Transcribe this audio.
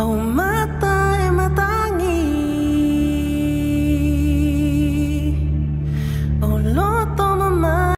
Oh my